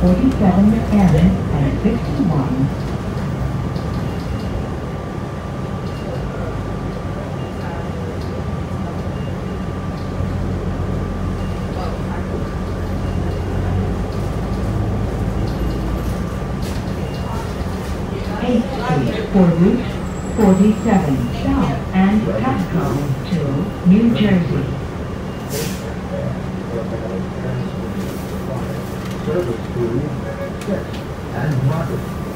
47M and 51. Eighth for Route 47 South and PATCO to New Jersey. Service to and Market.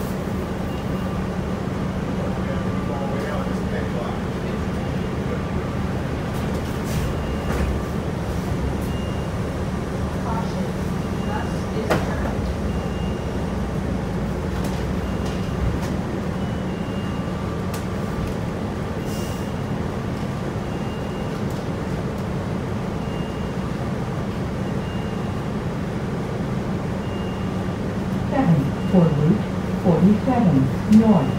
For Route 47 North.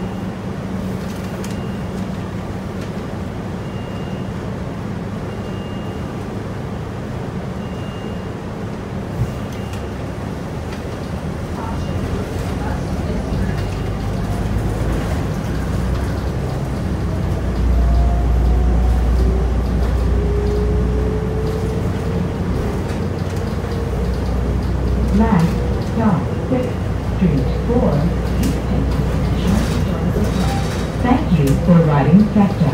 Last stop. Thank you for riding SEPTA.